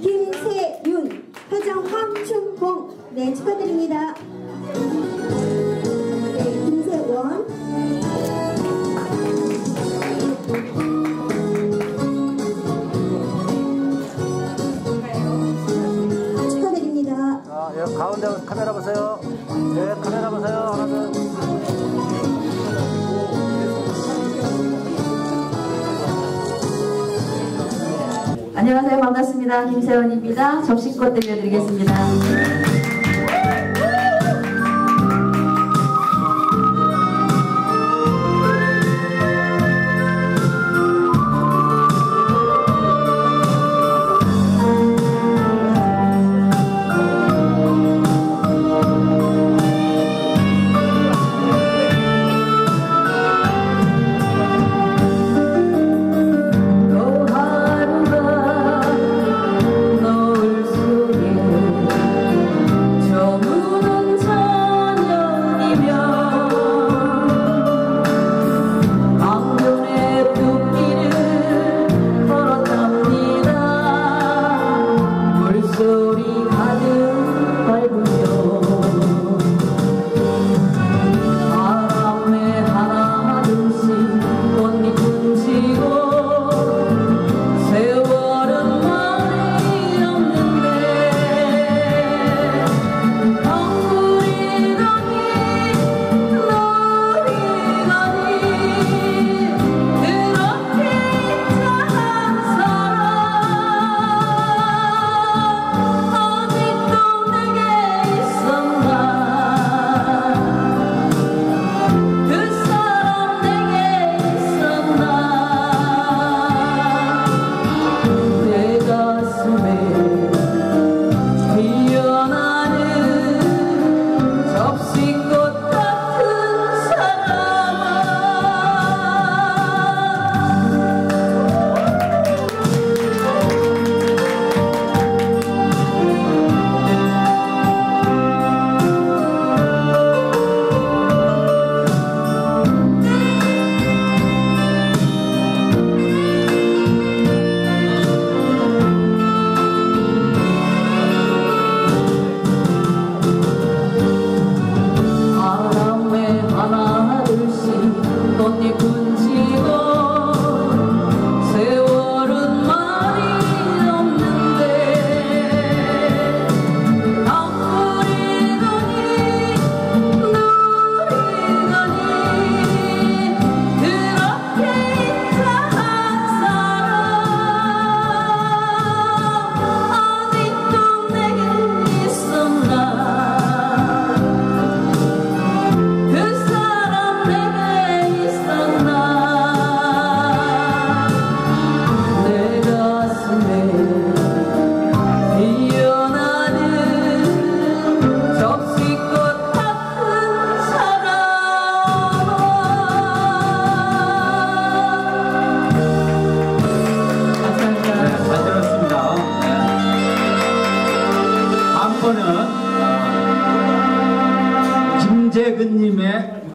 김세윤, 회장 황춘봉, 네, 축하드립니다. 네, 김세원, 축하드립니다. 자, 여 가운데 카메라 보세요. 안녕하세요. 반갑습니다. 김세원입니다. 접시꽃 드려드리겠습니다. 이재근님의